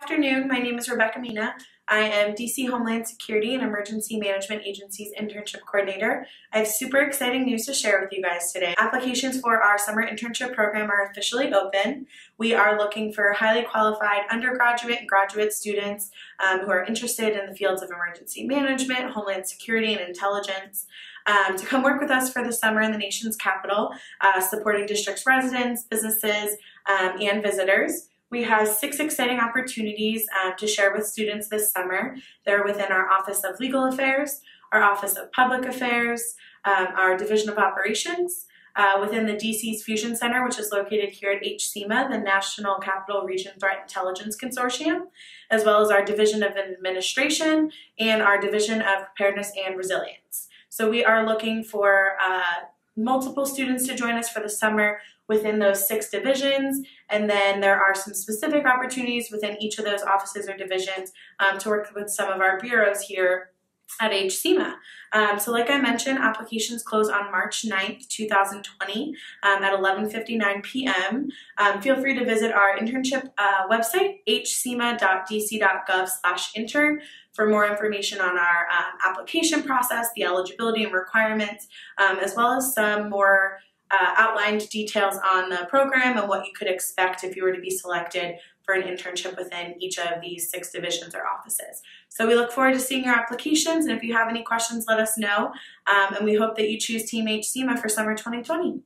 afternoon. My name is Rebecca Mina. I am DC Homeland Security and Emergency Management Agency's internship coordinator. I have super exciting news to share with you guys today. Applications for our summer internship program are officially open. We are looking for highly qualified undergraduate and graduate students um, who are interested in the fields of emergency management, homeland security, and intelligence. Um, to come work with us for the summer in the nation's capital, uh, supporting district's residents, businesses, um, and visitors. We have six exciting opportunities um, to share with students this summer. They're within our Office of Legal Affairs, our Office of Public Affairs, um, our Division of Operations, uh, within the DC's Fusion Center, which is located here at HSEMA, the National Capital Region Threat Intelligence Consortium, as well as our Division of Administration and our Division of Preparedness and Resilience. So we are looking for uh, multiple students to join us for the summer within those six divisions. And then there are some specific opportunities within each of those offices or divisions um, to work with some of our bureaus here at HSEMA. Um, so like I mentioned, applications close on March 9th, 2020 um, at 11.59 p.m. Um, feel free to visit our internship uh, website, hsema.dc.gov slash intern for more information on our um, application process, the eligibility and requirements, um, as well as some more uh, outlined details on the program and what you could expect if you were to be selected for an internship within each of these six divisions or offices. So we look forward to seeing your applications and if you have any questions let us know um, and we hope that you choose Team HSEMA for summer 2020.